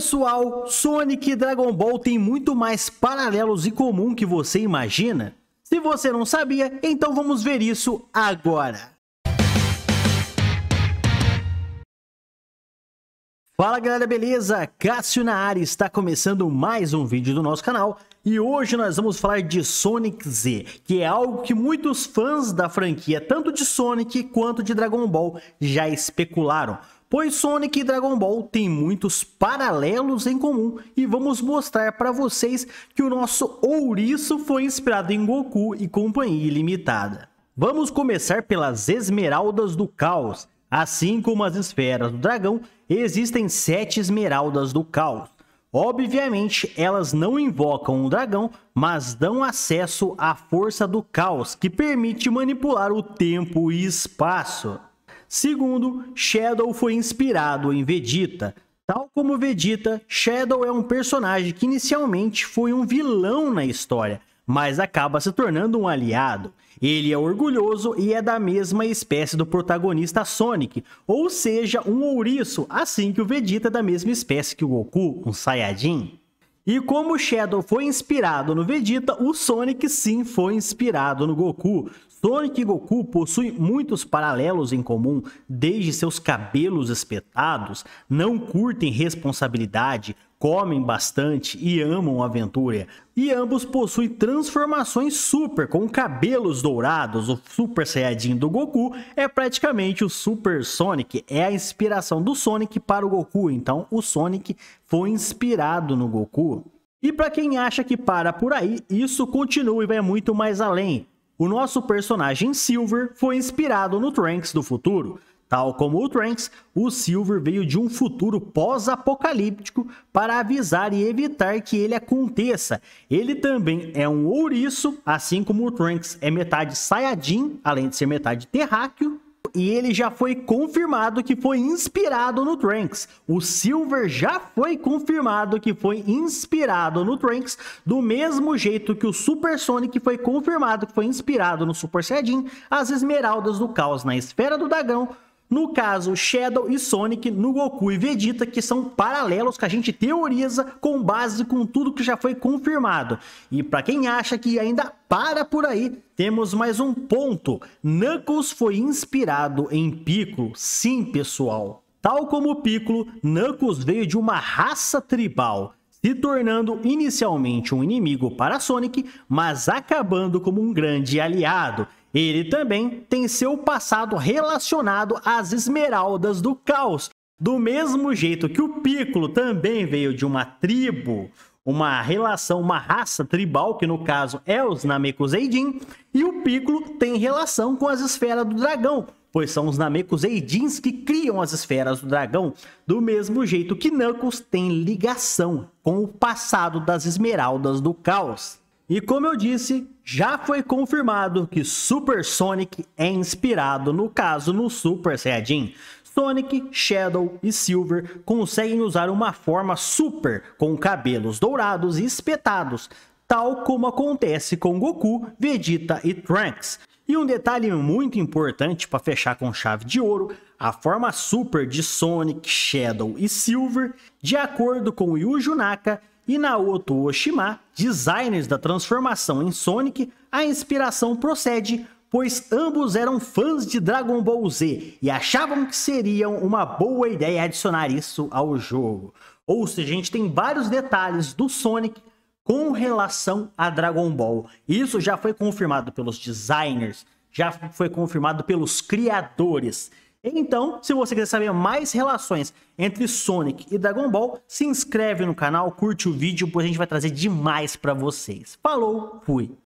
pessoal, Sonic e Dragon Ball têm muito mais paralelos em comum que você imagina? Se você não sabia, então vamos ver isso agora. Fala galera, beleza? Cássio na área está começando mais um vídeo do nosso canal e hoje nós vamos falar de Sonic Z, que é algo que muitos fãs da franquia, tanto de Sonic quanto de Dragon Ball, já especularam pois Sonic e Dragon Ball têm muitos paralelos em comum e vamos mostrar para vocês que o nosso ouriço foi inspirado em Goku e Companhia Ilimitada. Vamos começar pelas Esmeraldas do Caos. Assim como as esferas do dragão, existem sete Esmeraldas do Caos. Obviamente, elas não invocam o dragão, mas dão acesso à força do caos, que permite manipular o tempo e espaço. Segundo, Shadow foi inspirado em Vegeta. Tal como Vegeta, Shadow é um personagem que inicialmente foi um vilão na história, mas acaba se tornando um aliado. Ele é orgulhoso e é da mesma espécie do protagonista Sonic, ou seja, um ouriço, assim que o Vegeta é da mesma espécie que o Goku, um Saiyajin. E como Shadow foi inspirado no Vegeta, o Sonic sim foi inspirado no Goku. Sonic e Goku possuem muitos paralelos em comum, desde seus cabelos espetados, não curtem responsabilidade, comem bastante e amam aventura. E ambos possuem transformações super, com cabelos dourados. O Super Saiyajin do Goku é praticamente o Super Sonic, é a inspiração do Sonic para o Goku. Então, o Sonic foi inspirado no Goku. E para quem acha que para por aí, isso continua e vai muito mais além. O nosso personagem Silver foi inspirado no Trunks do futuro. Tal como o Trunks, o Silver veio de um futuro pós-apocalíptico para avisar e evitar que ele aconteça. Ele também é um ouriço, assim como o Trunks é metade Saiyajin, além de ser metade terráqueo, e ele já foi confirmado que foi inspirado no Trunks. O Silver já foi confirmado que foi inspirado no Trunks, do mesmo jeito que o Super Sonic foi confirmado que foi inspirado no Super Saiyajin, as Esmeraldas do Caos na Esfera do Dragão, no caso, Shadow e Sonic no Goku e Vegeta, que são paralelos que a gente teoriza com base com tudo que já foi confirmado. E para quem acha que ainda para por aí, temos mais um ponto. Knuckles foi inspirado em Piccolo. Sim, pessoal. Tal como Piccolo, Knuckles veio de uma raça tribal se tornando inicialmente um inimigo para Sonic, mas acabando como um grande aliado. Ele também tem seu passado relacionado às Esmeraldas do Caos, do mesmo jeito que o Piccolo também veio de uma tribo, uma relação, uma raça tribal, que no caso é os Namekuseidin, e o Piccolo tem relação com as Esferas do Dragão, pois são os Namekuseidins que criam as Esferas do Dragão, do mesmo jeito que Knuckles tem ligação com o passado das Esmeraldas do Caos. E como eu disse, já foi confirmado que Super Sonic é inspirado, no caso, no Super Saiyajin. Sonic, Shadow e Silver conseguem usar uma forma super com cabelos dourados e espetados, tal como acontece com Goku, Vegeta e Trunks. E um detalhe muito importante para fechar com chave de ouro, a forma super de Sonic, Shadow e Silver, de acordo com Yuji Naka, e Naoto Oshima, designers da transformação em Sonic, a inspiração procede, pois ambos eram fãs de Dragon Ball Z e achavam que seria uma boa ideia adicionar isso ao jogo. Ou seja, a gente tem vários detalhes do Sonic com relação a Dragon Ball. Isso já foi confirmado pelos designers, já foi confirmado pelos criadores. Então, se você quiser saber mais relações entre Sonic e Dragon Ball, se inscreve no canal, curte o vídeo, pois a gente vai trazer demais para vocês. Falou, fui!